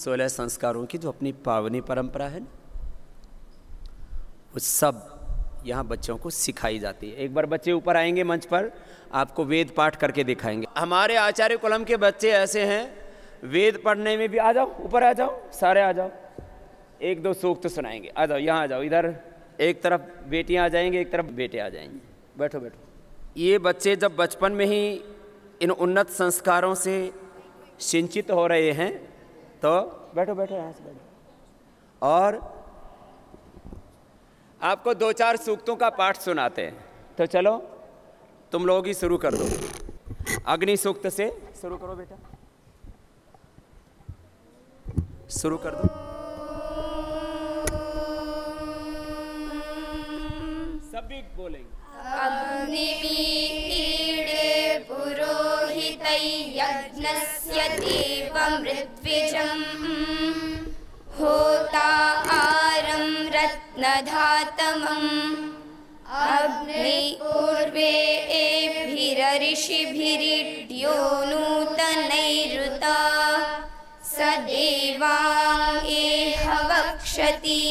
सोलह संस्कारों की जो अपनी पावनी परंपरा है वो सब यहाँ बच्चों को सिखाई जाती है। एक बार बच्चे ऊपर आएँगे मंच पर, आपको वेद पाठ करके दिखाएँगे। हमारे आचार्य कुलम के बच्चे ऐसे हैं, वेद पढ़ने में भी, आ जाओ, ऊपर आ जाओ, सारे आ जाओ। एक दो सूक्त तो सुनाएँगे, आ जाओ, यहाँ आ जाओ, इधर। एक तरफ़ बेटियाँ आ जाएँगे, एक तरफ़ बेटे आ जाएँगे। बैठो बैठो। ये बच्चे जब बचपन में ही इन उन्नत संस्कारों से सिंचित हो रहे हैं तो? बैठो बैठो यहाँ से बैठो। और आपको दो चार सूक्तों का पाठ सुनाते हैं। तो चलो। तुम लोग ही शुरू कर दो। अग्नि सूक्त से शुरू करो बेटा। शुरू कर दो। सभी बोलेंगे। अग्निमीडे पुरोहितै यज्ञस्य देवमृद्विजम् होता आरं रत्नधातमम्। अग्नि पूर्वे एभिरऋषिभिरिड्यो नूतनैरुता स देवाङ्गेह वक्षति।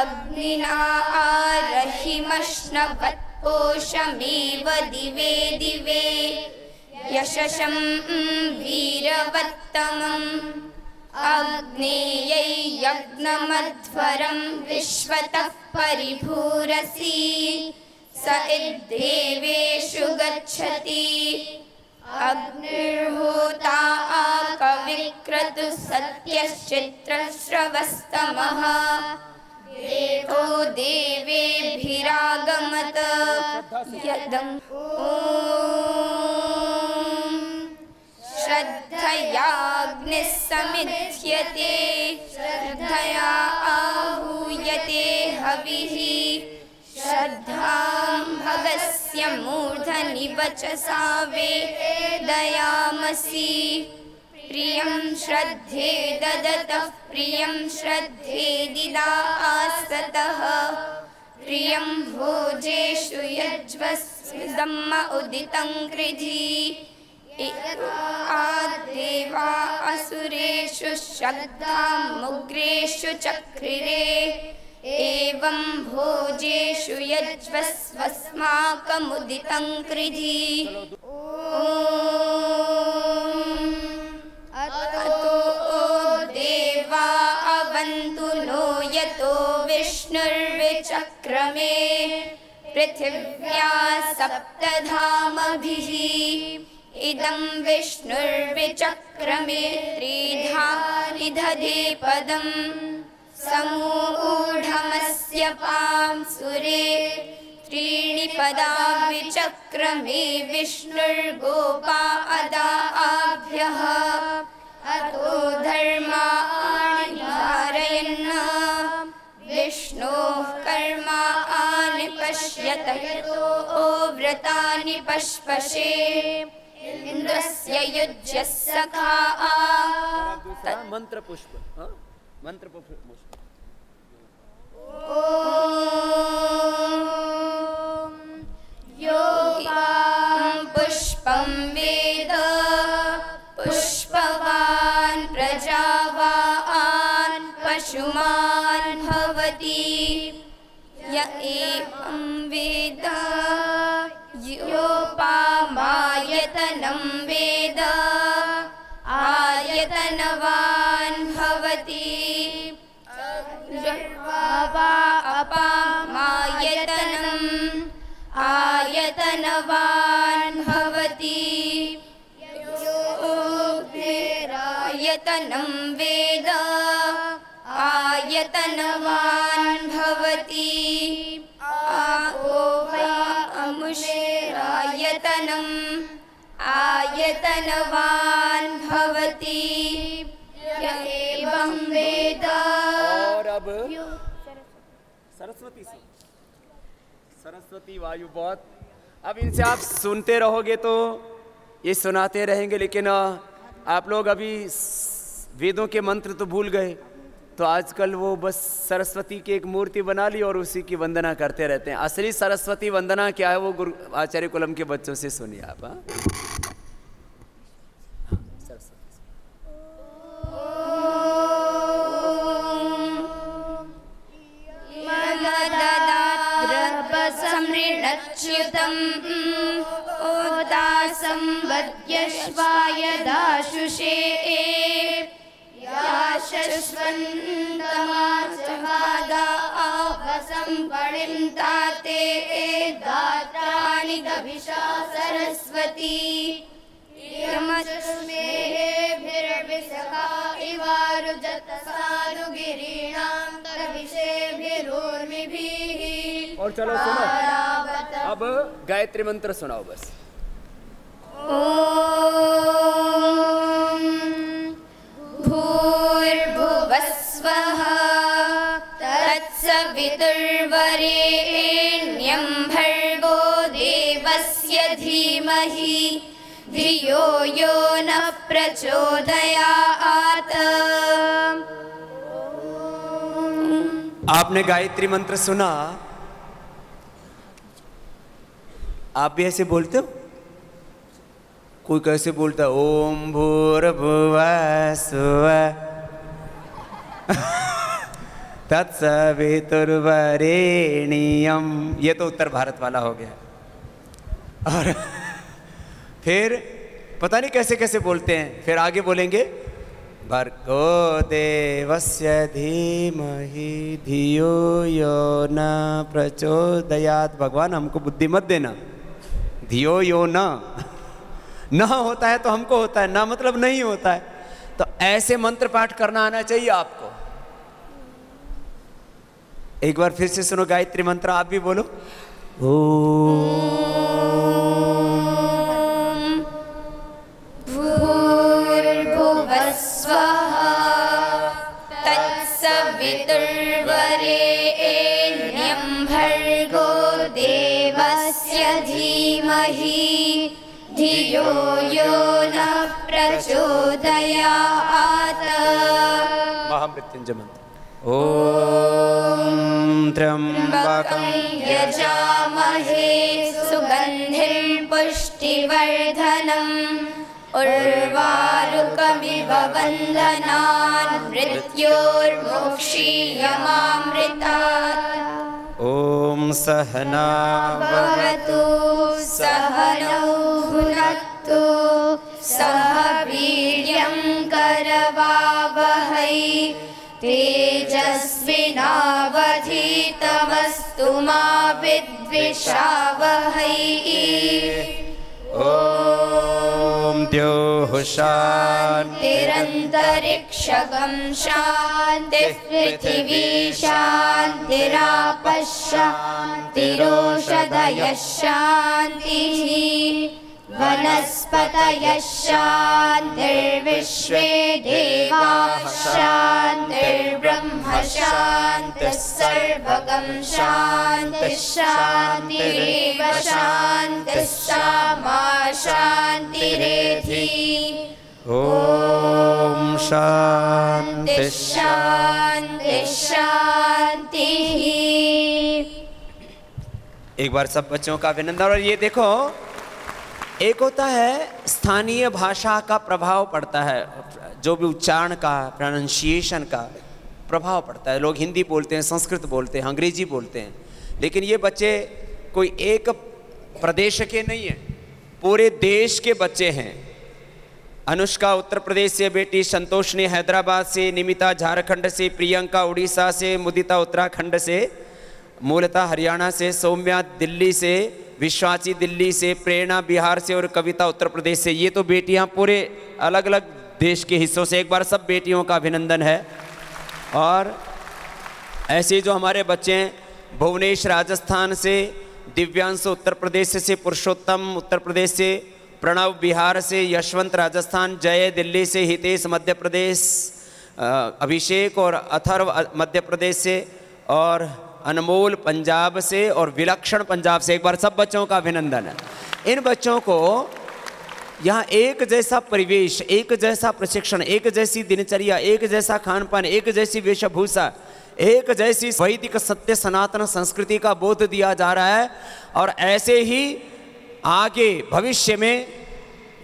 अग्निना आरहिमश्नवत्पोषमेव दिवे दिवे यशशं वीरवत्तमम् अग्नेयै यज्ञमध्वरं विश्वतः परिभूरसि। स इद्देवेषु गच्छति। अग्निर्होता आकविक्रतु सत्यश्चित्रश्रवस्तमः। देवो देवेभिरागमत। यदम् श्रद्धयाग्निः समिध्यते श्रद्धया आहूयते हविः। श्रद्धां भगस्य मूर्धनि वचसा वेदयामसि प्रियं श्रद्धे ददतः। प्रियं श्रद्धे दिदा आस्ततः प्रियं भोजेषु यज्वस्मिदम्म उदितं कृधि आदेवा असुरेषु श्रद्धामुग्रेषु चक्रिरे एवं भोजेषु यज्वस्वस्माकमुदितं कृधि। अतो देवा अवन्तु नो यतो विष्णुर्विचक्रमे पृथिव्या सप्तधामभिः इदं विष्णुर्विचक्रमे त्रिधा निधदे पदम् समूढमस्य पां सुरे त्रीणि पदा विचक्रमे विष्णुर्गोपा अदा आभ्यः। अतो धर्माणि धारयन् विष्णोः कर्माणि पश्यत यतो व्रतानि पश्पशे इन्द्रस्य युज्यः सखा दूसरा मंत्र पुष्प हाँ? मंत्र पुष्प योगां पुष्पं वेद पुष्पवान् प्रजावान् पशुमान् भवति य एवं योपामायतनं वेद। आयतनवान् भवति। अपामायतनम् आयतनवान् भवति। योग्निरायतनं वेद। आयतनवान् आयतनवान् भवति। य एवं वेद। और अब सरस्वती से। सरस्वती वायु बहुत। अब इनसे आप सुनते रहोगे तो ये सुनाते रहेंगे लेकिन आप लोग अभी वेदों के मंत्र तो भूल गए। तो आजकल वो बस सरस्वती की एक मूर्ति बना ली और उसी की वंदना करते रहते हैं। असली सरस्वती वंदना क्या है वो गुरु आचार्य कुलम के बच्चों से सुनिए आप हाँ? अच्युतम् ओदासं वद्यश्वाय दाशुषे या शश्वन्तमाचवादा आवसं पणिं ताते दात्राणि सरस्वती। यमचुष्मेभिर्विसखा इवारुजतसारुगिरीणां और चलो सुनो। अब गायत्री मंत्र सुनाओ बस। भूर्भुवस्वः तत्सवितुर्वरेण्यं भर्गो देवस्य धीमहि। धियो यो नः प्रचोदयात्। आपने गायत्री मंत्र सुना। आप भी ऐसे बोलते हो? कोई कैसे बोलता, ओम भूर्भुव स्व। तत्सवितुर्वरेणीयम ये तो उत्तर भारत वाला हो गया। और फिर पता नहीं कैसे कैसे बोलते हैं। फिर आगे बोलेंगे, भर्गो देवस्य धीमहि धियो यो न प्रचोदयात। भगवान, हमको बुद्धि मत देना। धियो यो न। न होता है तो हमको होता है, ना मतलब नहीं होता है। तो ऐसे मंत्र पाठ करना आना चाहिए आपको। एक बार फिर से सुनो गायत्री मंत्र, आप भी बोलो। भूर्भुवस्वः उर्वारुकमिव बन्धनान् मृत्योर्मुक्षीयमामृतात्। ओम सहना भवतु सहनौ भुनक्तु सह वीर्यं करवावहै। तेजस्विनावधीतमस्तु मा विद्विषावहै द्योः शान्ति। निरन्तरिक्षगं शान्तिः पृथिवी शान्तिरापः शान्तिरोषधयः शान्तिः वनस्पतयः शान्तिर्विश्वे देवाः शान्तिर्ब्रह्म शान्तिः सर्वगं शान्तिः शान्तिरेव शान्तिः सामा शान्तिरेधि। ओम शांति शान्ति शान्तिः। एक बार सब बच्चों का अभिनंदन और ये देखो एक होता है, स्थानीय भाषा का प्रभाव पड़ता है, जो भी उच्चारण का प्रोनाउंसिएशन का प्रभाव पड़ता है। लोग हिंदी बोलते हैं, संस्कृत बोलते हैं, अंग्रेज़ी बोलते हैं, लेकिन ये बच्चे कोई एक प्रदेश के नहीं हैं, पूरे देश के बच्चे हैं। अनुष्का उत्तर प्रदेश से बेटी, संतोष ने हैदराबाद से, निमिता झारखंड से, प्रियंका उड़ीसा से, मुदिता उत्तराखंड से, मूलता हरियाणा से, सौम्या दिल्ली से विश्वाची दिल्ली से, प्रेरणा बिहार से और कविता उत्तर प्रदेश से, ये तो बेटियाँ पूरे अलग अलग देश के हिस्सों से, एक बार सब बेटियों का अभिनंदन है। और ऐसे जो हमारे बच्चे हैं, भुवनेश राजस्थान से, दिव्यांश उत्तर प्रदेश से, पुरुषोत्तम उत्तर प्रदेश से, प्रणव बिहार से, यशवंत राजस्थान, जय दिल्ली से, हितेश मध्य प्रदेश अभिषेक और अथर्व मध्य प्रदेश से, और अनमोल पंजाब से और विलक्षण पंजाब से, एक बार सब बच्चों का अभिनंदन। है इन बच्चों को यहाँ एक जैसा परिवेश, एक जैसा प्रशिक्षण, एक जैसी दिनचर्या, एक जैसा खान पान एक जैसी वेशभूषा, एक जैसी वैदिक सत्य सनातन संस्कृति का बोध दिया जा रहा है। और ऐसे ही आगे भविष्य में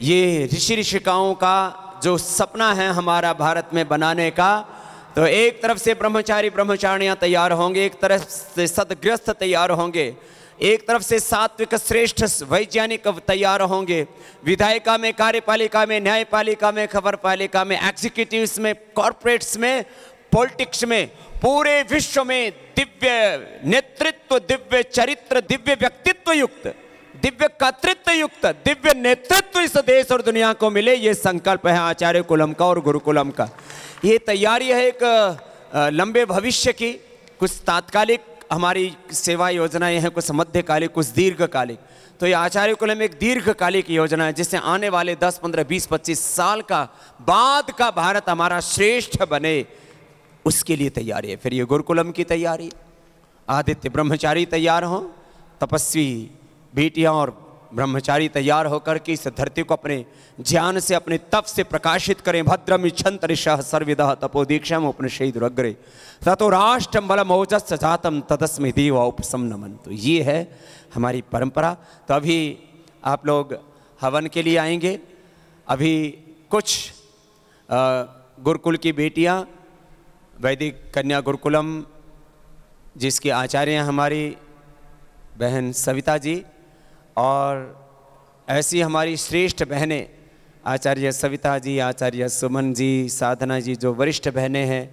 ये ऋषि ऋषिकाओं का जो सपना है हमारा भारत में बनाने का तो एक तरफ़ से ब्रह्मचारी ब्रह्मचारियाँ तैयार होंगे, एक तरफ़ से सदग्रस्त तैयार होंगे, एक तरफ़ से सात्विक श्रेष्ठ वैज्ञानिक तैयार होंगे, विधायिका में, कार्यपालिका में, न्यायपालिका में खबर पालिका में एग्जीक्यूटिव्स में कॉरपोरेट्स में पॉलिटिक्स में, पूरे विश्व में दिव्य नेतृत्व, दिव्य चरित्र, दिव्य व्यक्तित्व युक्त, दिव्य कर्तृत्व युक्त, दिव्य नेतृत्व इस देश और दुनिया को मिले, ये संकल्प है आचार्य कुलम का और गुरुकुलम का। ये तैयारी है एक लंबे भविष्य की। कुछ तात्कालिक हमारी सेवा योजनाएँ हैं कुछ मध्यकालिक कुछ दीर्घकालिक। तो ये आचार्य कुलम एक दीर्घकालिक योजना है जिससे आने वाले 10, 15, 20, 25 साल का बाद का भारत हमारा श्रेष्ठ बने। उसके लिए तैयारी है। फिर ये गुरुकुलम की तैयारी आदित्य ब्रह्मचारी तैयार हों तपस्वी बेटियाँ और ब्रह्मचारी तैयार होकर के इस धरती को अपने ज्ञान से, अपने तप से प्रकाशित करें। भद्रम इच्छंत ऋषः सर्विदा तपोदीक्षम उपनिषद रुग्रे ततो राष्ट्रम बलम ओजस जातम तदस्मि देव उपसम नमन तो ये है हमारी परंपरा। तो अभी आप लोग हवन के लिए आएँगे। अभी कुछ गुरुकुल की बेटियाँ, वैदिक कन्या गुरुकुलम, जिसके आचार्य हमारी बहन सविता जी और ऐसी हमारी श्रेष्ठ बहनें, आचार्य सविता जी, आचार्य सुमन जी, साधना जी, जो वरिष्ठ बहनें हैं,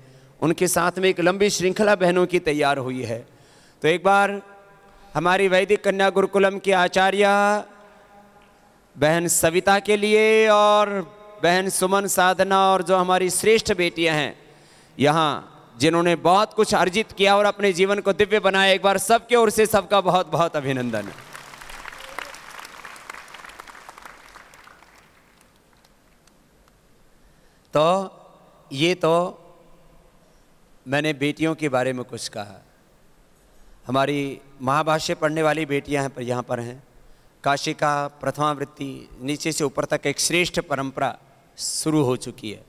उनके साथ में एक लंबी श्रृंखला बहनों की तैयार हुई है। तो एक बार हमारी वैदिक कन्या गुरुकुलम की आचार्य, बहन सविता के लिए और बहन सुमन साधना और जो हमारी श्रेष्ठ बेटियाँ हैं, यहाँ जिन्होंने बहुत कुछ अर्जित किया और अपने जीवन को दिव्य बनाया, एक बार सबके ओर से सबका बहुत बहुत अभिनंदन। तो ये तो मैंने बेटियों के बारे में कुछ कहा। हमारी महाभाष्य पढ़ने वाली बेटियाँ हैं, पर यहाँ पर हैं। काशी का प्रथमावृत्ति नीचे से ऊपर तक एक श्रेष्ठ परंपरा शुरू हो चुकी है।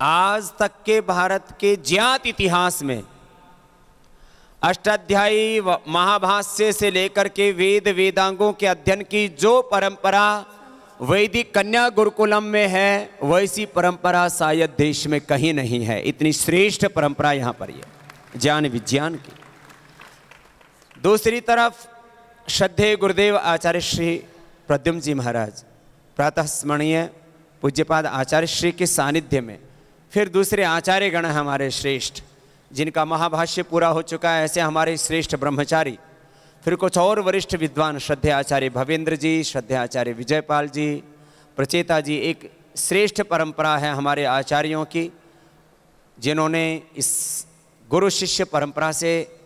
आज तक के भारत के ज्ञात इतिहास में अष्टाध्यायी महाभाष्य से लेकर के वेद वेदांगों के अध्ययन की जो परंपरा वैदिक कन्या गुरुकुलम में है, वैसी परंपरा शायद देश में कहीं नहीं है। इतनी श्रेष्ठ परंपरा यहाँ पर है ज्ञान विज्ञान की। दूसरी तरफ़ श्रद्धेय गुरुदेव आचार्य श्री प्रद्युम जी महाराज, प्रातः स्मरणीय पूज्यपाद आचार्य श्री के सानिध्य में, फिर दूसरे आचार्य गण हमारे श्रेष्ठ, जिनका महाभाष्य पूरा हो चुका है, ऐसे हमारे श्रेष्ठ ब्रह्मचारी फिर कुछ और वरिष्ठ विद्वान श्रद्धे आचार्य भवेंद्र जी श्रद्धे आचार्य विजयपाल जी, प्रचेता जी, एक श्रेष्ठ परंपरा है हमारे आचार्यों की, जिन्होंने इस गुरु शिष्य परंपरा से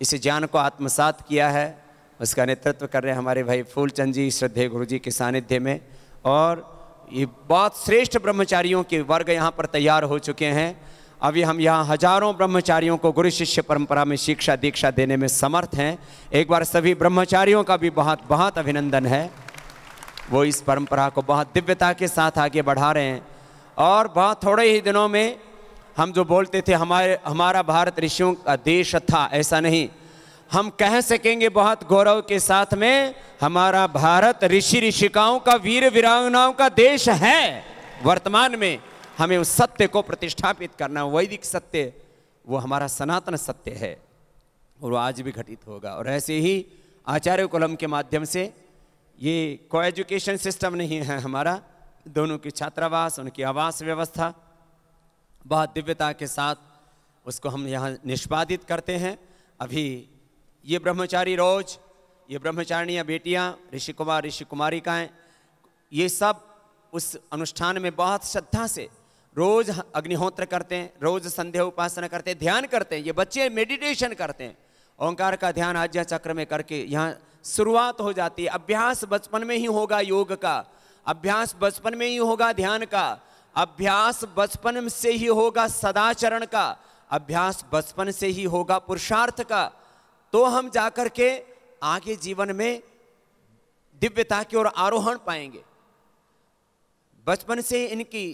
इस ज्ञान को आत्मसात किया है। उसका नेतृत्व कर रहे हैं हमारे भाई फूलचंद जी, श्रद्धे गुरु जी के सानिध्य में। और ये बहुत श्रेष्ठ ब्रह्मचारियों के वर्ग यहाँ पर तैयार हो चुके हैं। अभी हम यहाँ हज़ारों ब्रह्मचारियों को गुरु शिष्य परंपरा में शिक्षा दीक्षा देने में समर्थ हैं। एक बार सभी ब्रह्मचारियों का भी बहुत बहुत अभिनंदन है। वो इस परंपरा को बहुत दिव्यता के साथ आगे बढ़ा रहे हैं। और बहुत थोड़े ही दिनों में हम जो बोलते थे, हमारे, हमारा भारत ऋषियों का देश था, ऐसा नहीं। हम कह सकेंगे बहुत गौरव के साथ में, हमारा भारत ऋषि ऋषिकाओं का वीर वीरांगनाओं का देश है, वर्तमान में। हमें उस सत्य को प्रतिष्ठापित करना, वैदिक सत्य, वो हमारा सनातन सत्य है। और वो आज भी घटित होगा। और ऐसे ही आचार्य कुलम के माध्यम से ये को एजुकेशन सिस्टम नहीं है हमारा, दोनों की छात्रावास, उनकी आवास व्यवस्था, बहुत दिव्यता के साथ उसको हम यहाँ निष्पादित करते हैं। अभी ये ब्रह्मचारी रोज, ये ब्रह्मचारिणियाँ बेटियाँ, ऋषि कुमार, ऋषि कुमारिकाएँ, ये सब उस अनुष्ठान में बहुत श्रद्धा से रोज अग्निहोत्र करते हैं, रोज संध्या उपासना करते हैं, ध्यान करते हैं, ये बच्चे मेडिटेशन करते हैं। ओंकार का ध्यान आज्ञा चक्र में करके यहाँ शुरुआत हो जाती है। अभ्यास बचपन में ही होगा योग का, अभ्यास बचपन में ही होगा ध्यान का, अभ्यास बचपन से ही होगा सदाचरण का, अभ्यास बचपन से ही होगा पुरुषार्थ का। तो हम जाकर के आगे जीवन में दिव्यता की ओर आरोहण पाएँगे। बचपन से इनकी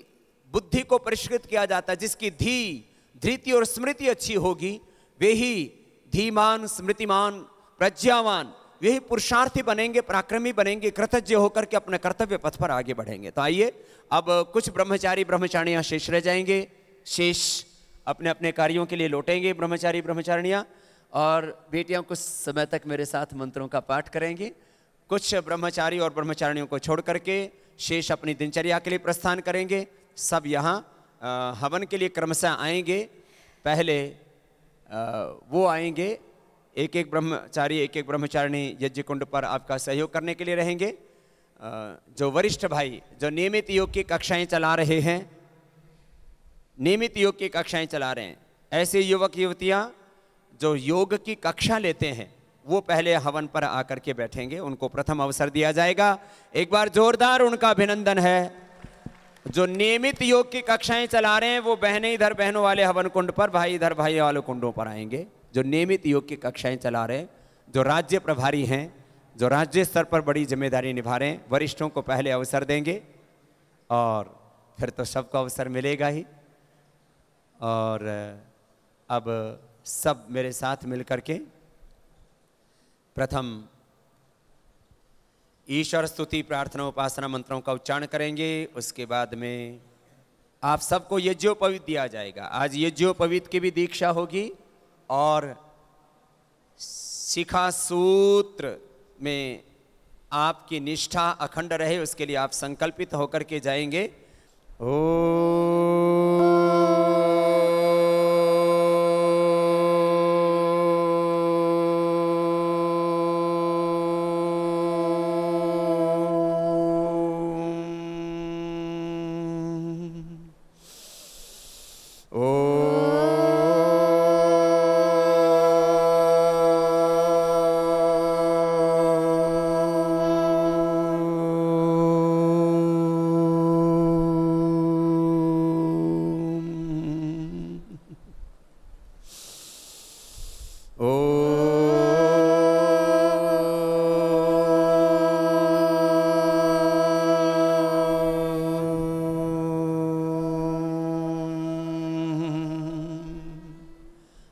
बुद्धि को परिष्कृत किया जाता है, जिसकी धी, धृति और स्मृति अच्छी होगी, वे ही धीमान, स्मृतिमान, प्रज्ञावान, वे ही पुरुषार्थी बनेंगे, पराक्रमी बनेंगे, कृतज्ञ होकर के अपने कर्तव्य पथ पर आगे बढ़ेंगे। तो आइए, अब कुछ ब्रह्मचारी ब्रह्मचारियाँ शेष रह जाएँगे। शेष अपने अपने कार्यों के लिए लौटेंगे ब्रह्मचारी ब्रह्मचारिणियाँ और बेटियाँ कुछ समय तक मेरे साथ मंत्रों का पाठ करेंगी। कुछ ब्रह्मचारी और ब्रह्मचारिणियों को छोड़ करके शेष अपनी दिनचर्या के लिए प्रस्थान करेंगे। सब यहाँ हवन के लिए क्रमशः आएँगे। पहले अ, वो आएँगे। एक एक ब्रह्मचारी एक एक ब्रह्मचारिणी यज्ञ कुंड पर आपका सहयोग करने के लिए रहेंगे। अ, जो वरिष्ठ भाई जो नियमित योग की कक्षाएँ चला रहे हैं नियमित योग की कक्षाएँ चला रहे हैं ऐसे युवक युवतियाँ जो योग की कक्षा लेते हैं वो पहले हवन पर आकर के बैठेंगे। उनको प्रथम अवसर दिया जाएगा। एक बार जोरदार उनका अभिनंदन है। जो नियमित योग की कक्षाएँ चला रहे हैं, वो बहनें इधर बहनों वाले हवन कुंड पर, भाई इधर भाई वाले कुंडों पर आएँगे। जो नियमित योग की कक्षाएँ चला रहे हैं, जो राज्य प्रभारी हैं, जो राज्य स्तर पर बड़ी ज़िम्मेदारी निभा रहे हैं, वरिष्ठों को पहले अवसर देंगे और फिर तो सबको अवसर मिलेगा ही। और, अब सब मेरे साथ मिलकर के प्रथम ईश्वर स्तुति, प्रार्थना, उपासना मंत्रों का उच्चारण करेंगे। उसके बाद में आप सबको यज्ञोपवीत दिया जाएगा। आज यज्ञोपवीत की भी दीक्षा होगी और शिखा सूत्र में आपकी निष्ठा अखंड रहे, उसके लिए आप संकल्पित होकर के जाएँगे।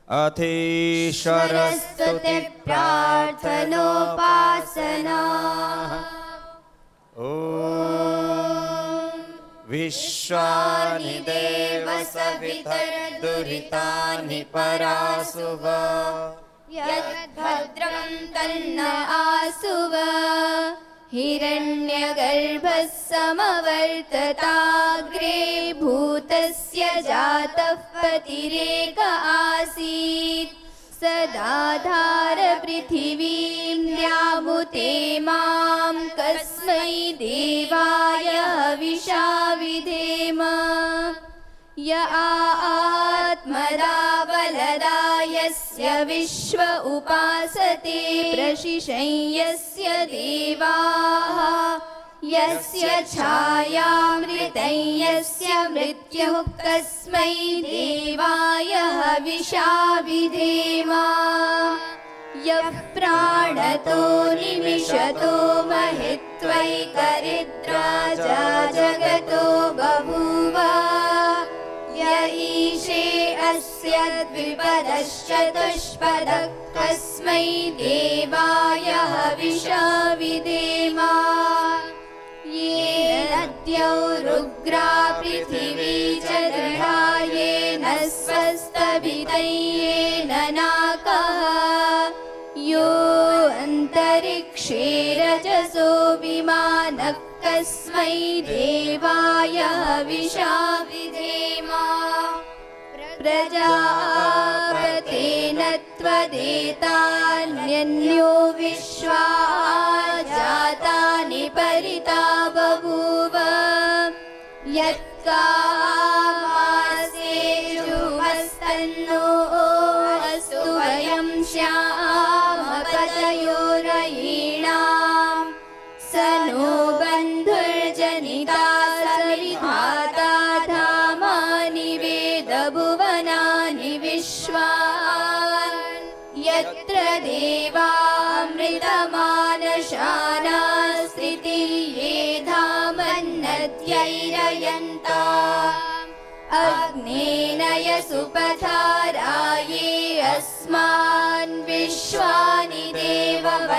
अथीश्वर सरस्वती प्रार्थनोपासना ॐ विश्वानि देव सवितर्दुरितानि परासुव। यद्भद्रं तन्न आसुव हिरण्यगर्भः समवर्तताग्रे भूतस्य जातः पतिरेक आसीत्। सदाधार पृथिवीं द्यामुते मां कस्मै देवाय हविषा विधेम य आत्मदा बलदा यस्य विश्व उपासते। प्रशिशं यस्य देवाः। यस्य छायामृतं यस्य मृत्युः कस्मै देवाय हविषा विधेम यः प्राणतो निमिषतो महित्वैकरिद्राजा जगतो बभूव। य अस्य द्विपदश्चतुष्पदः कस्मै देवाय हविषा विधेम ये नद्यौ रुग्रा पृथिवी च दृढा येन नाकः यो अन्तरिक्षे रजसो विमानः कस्मै देवाय हविषा विधेम प्रजापतेन त्वदेतान्यन्यो विश्वा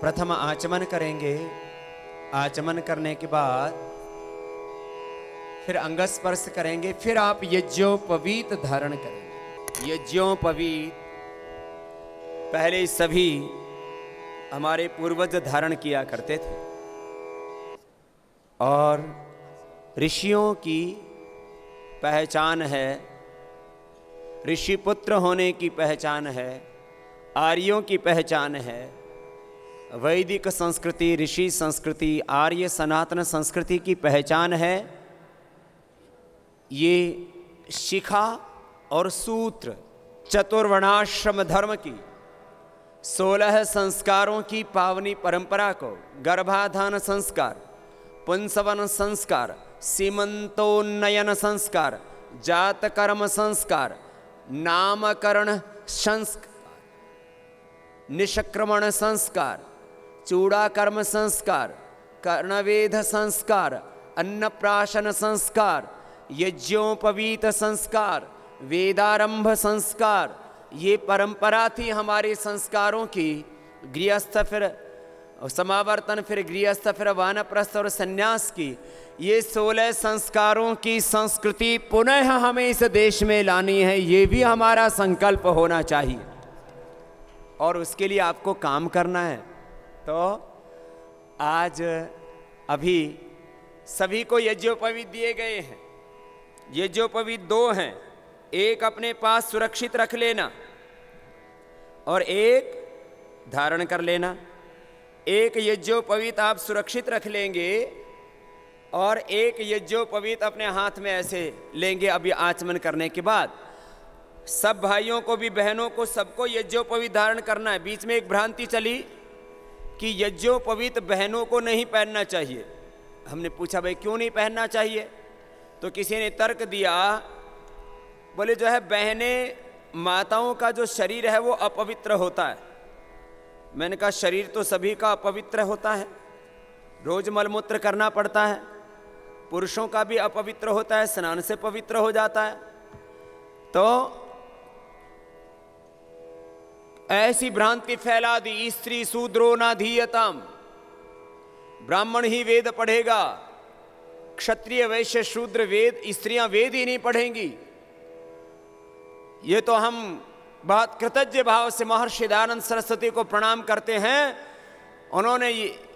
प्रथम आचमन करेंगे। आचमन करने के बाद फिर अंग स्पर्श करेंगे, फिर आप यज्ञोपवीत धारण करेंगे। यज्ञोपवीत पहले सभी हमारे पूर्वज धारण किया करते थे। और ऋषियों की पहचान है ऋषि पुत्र होने की पहचान है, आर्यों की पहचान है वैदिक संस्कृति, ऋषि संस्कृति, आर्य सनातन संस्कृति की पहचान है। ये शिखा और सूत्र चतुर्वर्णाश्रम धर्म की सोलह संस्कारों की पावनी परंपरा को गर्भाधान संस्कार, पुंसवन संस्कार, सीमंतोन्नयन संस्कार, जातकर्म संस्कार, नामकरण संस्कार, निष्क्रमण संस्कार चूड़ा कर्म संस्कार कर्णवेद संस्कार, अन्नप्राशन संस्कार, यज्ञोपवीत संस्कार, वेदारंभ संस्कार, ये परंपरा थी हमारे संस्कारों की। गृहस्थ फिर समावर्तन, फिर गृहस्थ, फिर वानप्रस्थ और संन्यास की। ये सोलह संस्कारों की संस्कृति पुनः हमें इस देश में लानी है, ये भी हमारा संकल्प होना चाहिए। और उसके लिए आपको काम करना है। तो आज अभी सभी को यज्ञोपवीत दिए गए हैं। यज्ञोपवीत दो हैं। एक अपने पास सुरक्षित रख लेना और एक धारण कर लेना। एक यज्ञोपवीत आप सुरक्षित रख लेंगे और एक यज्ञोपवीत अपने हाथ में ऐसे लेंगे अभी आचमन करने के बाद। सब भाइयों को भी बहनों को सबको यज्ञोपवीत धारण करना है। बीच में एक भ्रांति चली। कि यज्ञोपवीत बहनों को नहीं पहनना चाहिए। हमने पूछा, भाई, क्यों नहीं पहनना चाहिए? तो किसी ने तर्क दिया, बोले, जो है, बहनें माताओं का जो शरीर है, वो अपवित्र होता है। मैंने कहा, शरीर तो सभी का अपवित्र होता है। रोज मलमूत्र करना पड़ता है। पुरुषों का भी अपवित्र होता है, स्नान से पवित्र हो जाता है। तो ऐसी भ्रांति फैला दी, स्त्री शूद्रो ना ब्राह्मण ही वेद पढ़ेगा। क्षत्रिय, वैश्य, शूद्र, वेद, स्त्रियाँ वेद ही नहीं पढ़ेंगी। ये तो हम बहुत कृतज्ञ भाव से महर्षि दयानंद सरस्वती को प्रणाम करते हैं। उन्होंने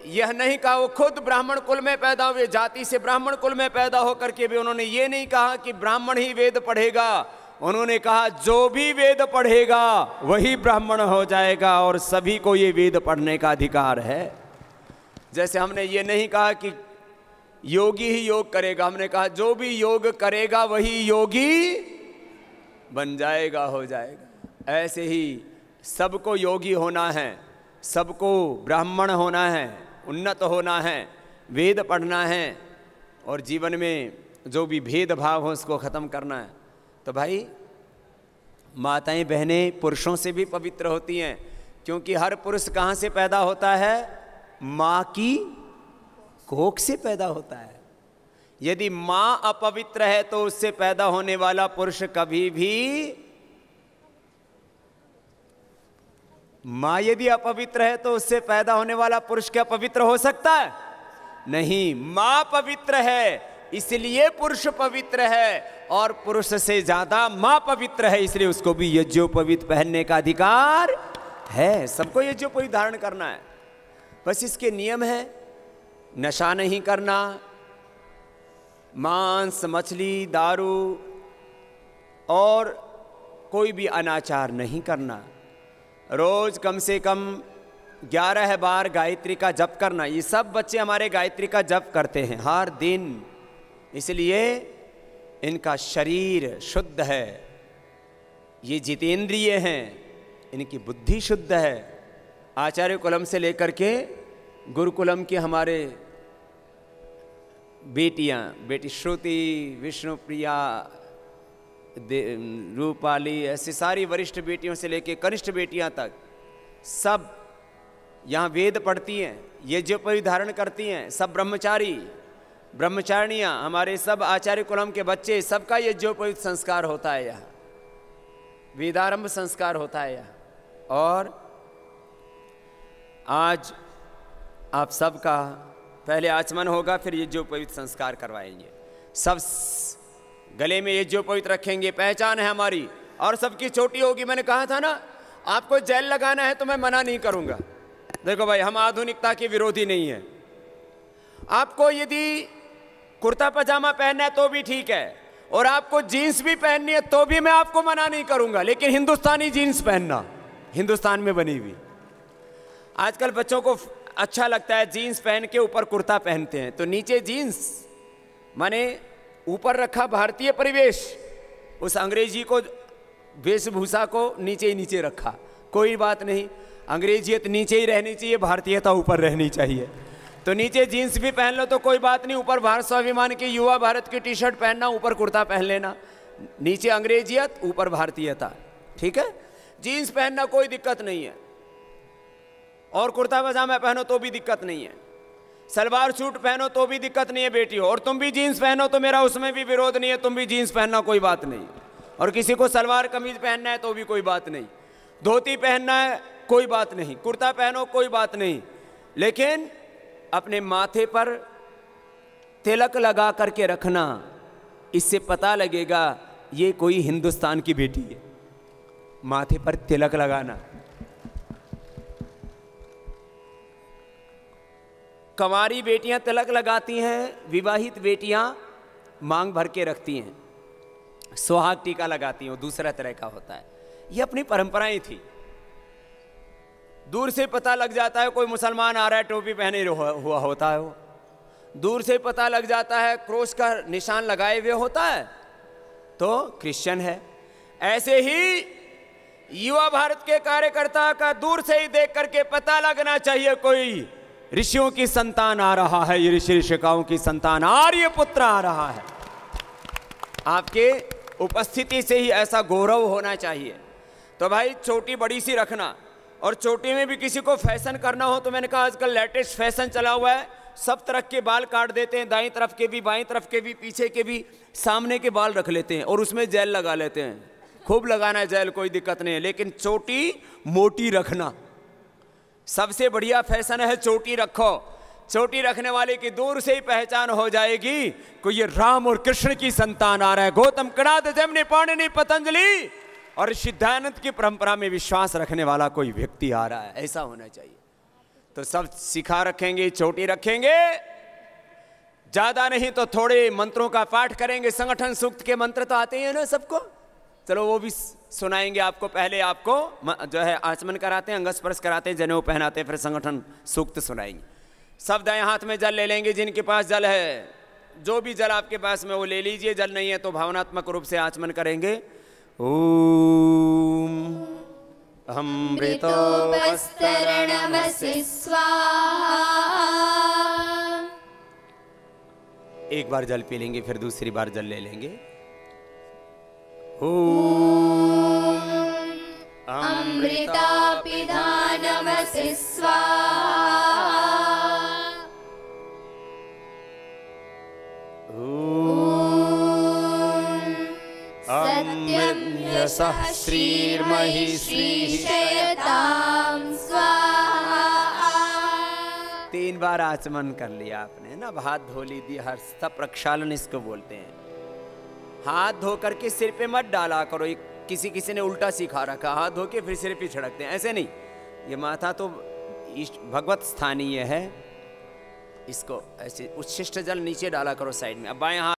यह नहीं कहा, वो खुद ब्राह्मण कुल में पैदा हुए, जाति से ब्राह्मण कुल में पैदा होकर के भी उन्होंने ये नहीं कहा कि ब्राह्मण ही वेद पढ़ेगा। उन्होंने कहा, जो भी वेद पढ़ेगा, वही ब्राह्मण हो जाएगा और सभी को ये वेद पढ़ने का अधिकार है। जैसे हमने ये नहीं कहा कि योगी ही योग करेगा, हमने कहा, जो भी योग करेगा, वही योगी बन जाएगा, हो जाएगा। ऐसे ही सबको योगी होना है, सबको ब्राह्मण होना है, उन्नत होना है, वेद पढ़ना है और जीवन में जो भी भेदभाव हो, उसको ख़त्म करना है। तो भाई, माताएँ बहनें पुरुषों से भी पवित्र होती हैं, क्योंकि हर पुरुष कहाँ से पैदा होता है? माँ की कोख से पैदा होता है। यदि माँ अपवित्र है तो उससे पैदा होने वाला पुरुष कभी भी माँ यदि अपवित्र है तो उससे पैदा होने वाला पुरुष क्या पवित्र हो सकता है? नहीं, माँ पवित्र है। इसलिए पुरुष पवित्र है और पुरुष से ज़्यादा माँ पवित्र है, इसलिए उसको भी यज्ञोपवित पहनने का अधिकार है। सबको यज्ञोपवित धारण करना है। बस इसके नियम है, नशा नहीं करना, मांस, मछली, दारू और कोई भी अनाचार नहीं करना। रोज कम से कम ग्यारह बार गायत्री का जप करना, ये सब बच्चे हमारे गायत्री का जप करते हैं, हर दिन। इसलिए इनका शरीर शुद्ध है। ये जितेंद्रिय हैं, इनकी बुद्धि शुद्ध है। आचार्य कुलम से लेकर के गुरुकुलम के हमारे बेटियाँ, बेटी श्रुति विष्णुप्रिया रूपाली, ऐसी सारी वरिष्ठ बेटियों से लेकर कनिष्ठ बेटियाँ तक सब यहाँ वेद पढ़ती हैं यज्ञोपवी धारण करती हैं, सब ब्रह्मचारी ब्रह्मचारिणियाँ, हमारे सब आचार्य कुलम के बच्चे, सबका ये यज्ञोपयुक्त संस्कार होता है यहाँ। वेदारंभ संस्कार होता है यहाँ। और आज आप सबका पहले आचमन होगा, फिर ये यज्ञोपयुक्त संस्कार करवाएँगे। सब गले में ये यज्ञोपयुक्त रखेंगे, पहचान है हमारी, और सबकी चोटी होगी। मैंने कहा था ना, आपको जेल लगाना है तो मैं मना नहीं करूँगा। देखो भाई, हम आधुनिकता के विरोधी नहीं है। आपको यदि कुर्ता पजामा पहनना है तो भी ठीक है। और आपको जीन्स भी पहननी है तो भी मैं आपको मना नहीं करूँगा, लेकिन हिंदुस्तानी जीन्स पहनना, हिंदुस्तान में बनी हुई। आजकल बच्चों को अच्छा लगता है जीन्स पहन के ऊपर कुर्ता पहनते हैं तो नीचे जीन्स, माने ऊपर रखा भारतीय परिवेश, उस अंग्रेज़ी को, वेशभूषा को नीचे ही नीचे रखा। कोई बात नहीं, अंग्रेजियत नीचे ही रहनी चाहिए, भारतीयता ऊपर रहनी चाहिए। तो नीचे जीन्स भी पहन लो तो कोई बात नहीं, ऊपर भारत स्वाभिमान की, युवा भारत की टी शर्ट पहनना, ऊपर कुर्ता पहन लेना। नीचे अंग्रेजियत, ऊपर भारतीयता, ठीक है? जीन्स पहनना कोई दिक्कत नहीं है। और कुर्ता पजामा पहनो तो भी दिक्कत नहीं है। सलवार सूट पहनो तो भी दिक्कत नहीं है, बेटी, और तुम भी जीन्स पहनो तो मेरा उसमें भी विरोध नहीं है, तुम भी जीन्स पहनना कोई बात नहीं। और किसी को सलवार कमीज पहनना है तो भी कोई बात नहीं। धोती पहनना है, कोई बात नहीं। कुर्ता पहनो, कोई बात नहीं। लेकिन अपने माथे पर तिलक लगा करके रखना, इससे पता लगेगा ये कोई हिंदुस्तान की बेटी है। माथे पर तिलक लगाना। कंवारी बेटियाँ तिलक लगाती हैं, विवाहित बेटियाँ मांग भर के रखती हैं। सुहाग टीका लगाती हैं दूसरा तरह का होता है। ये अपनी परंपराएँ थी। दूर से पता लग जाता है कोई मुसलमान आ रहा है, टोपी पहने हुआ होता है वो। दूर से पता लग जाता है क्रोश का निशान लगाए हुए होता है तो क्रिश्चियन है। ऐसे ही युवा भारत के कार्यकर्ता का दूर से ही देख करके पता लगना चाहिए, कोई ऋषियों की संतान आ रहा है, ये ऋषि ऋषिकाओं की संतान आर्य पुत्र आ रहा है। आपके उपस्थिति से ही ऐसा गौरव होना चाहिए। तो भाई, छोटी बड़ी सी रखना। और चोटी में भी किसी को फ़ैशन करना हो तो मैंने कहा आजकल लेटेस्ट फ़ैशन चला हुआ है। सब तरफ़ के बाल काट देते हैं, दाई तरफ़ के भी, बाई तरफ़ के भी, पीछे के भी, सामने के बाल रख लेते हैं और उसमें जेल लगा लेते हैं। खूब लगाना है जेल, कोई दिक्कत नहीं है, लेकिन चोटी मोटी रखना। सबसे बढ़िया फ़ैशन है चोटी रखो। चोटी रखने वाले की दूर से ही पहचान हो जाएगी को ये राम और कृष्ण की संतान आ रहा है। गौतम कणाद जमने, पाणिनि, पतंजलि। और सिद्धानंद की परंपरा में विश्वास रखने वाला कोई व्यक्ति आ रहा है, ऐसा होना चाहिए। तो सब सिखा रखेंगे, चोटी रखेंगे। ज़्यादा नहीं तो थोड़े मंत्रों का पाठ करेंगे। संगठन सूक्त के मंत्र तो आते ही हैं ना सबको। चलो वो भी सुनाएँगे आपको, पहले आपको जो है, आचमन कराते हैं अंगस्पर्श कराते हैं, जनेऊ पहनाते हैं, फिर संगठन सूक्त सुनाएँगे। सब दाएँ हाथ में जल ले लेंगे, जिनके पास जल है, जो भी जल आपके पास में वो ले लीजिए, जल नहीं है तो भावनात्मक रूप से आचमन करेंगे। स्वाहा। एक बार जल पी लेंगे फिर दूसरी बार जल ले लेंगे। अमृता पिधानमसि स्वाहा। यशः श्रीर्महि तीन बार आचमन कर लिया आपने, ना? हाथ धो लीजिए हस्त प्रक्षालन इसको बोलते हैं। हाथ धो करके सिर पे मत डाला करो किसी किसी ने उल्टा सिखा रखा, हाथ धो के फिर सिर पे छिड़कते हैं, ऐसे नहीं। ये माथा तो इष्ट भगवत स्थानीय है, इसको ऐसे उच्छिष्ट जल नीचे डाला करो साइड में, अब बाएँ हाथ